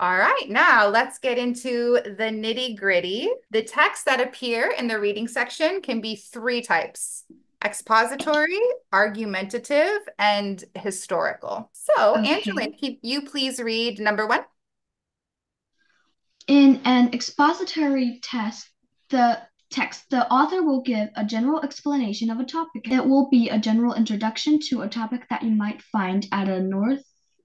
All right, now let's get into the nitty gritty. The texts that appear in the reading section can be three types expository, argumentative, and historical. So, Okay. Angeline, can you please read number one? In an expository test, the text, the author will give a general explanation of a topic. It will be a general introduction to a topic that you might find at a North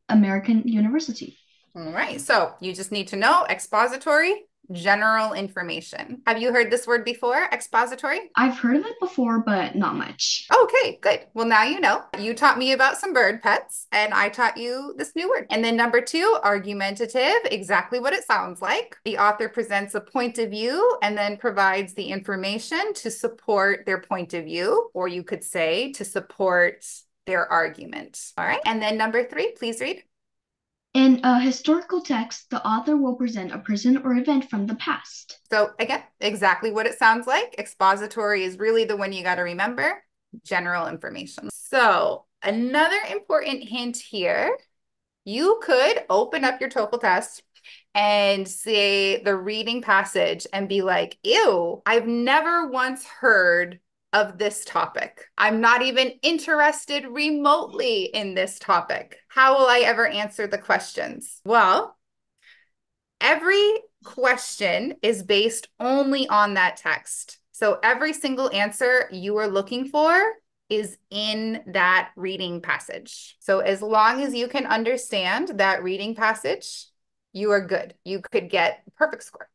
American university. All right, so you just need to know expository, general information. Have you heard this word before, expository? I've heard of it before, but not much. Okay, good. Well, now you know. You taught me about some bird pets, and I taught you this new word. And then number two, argumentative, exactly what it sounds like. The author presents a point of view and then provides the information to support their point of view, or you could say to support their argument. All right. And then number three, please read. In a historical text, the author will present a person or event from the past. So again, exactly what it sounds like. Expository is really the one you got to remember. General information. So another important hint here, you could open up your TOEFL test and say the reading passage and be like, ew, I've never once heard of this topic. I'm not even interested remotely in this topic. How will I ever answer the questions? Well, every question is based only on that text. So every single answer you are looking for is in that reading passage. So as long as you can understand that reading passage, you are good. You could get perfect score.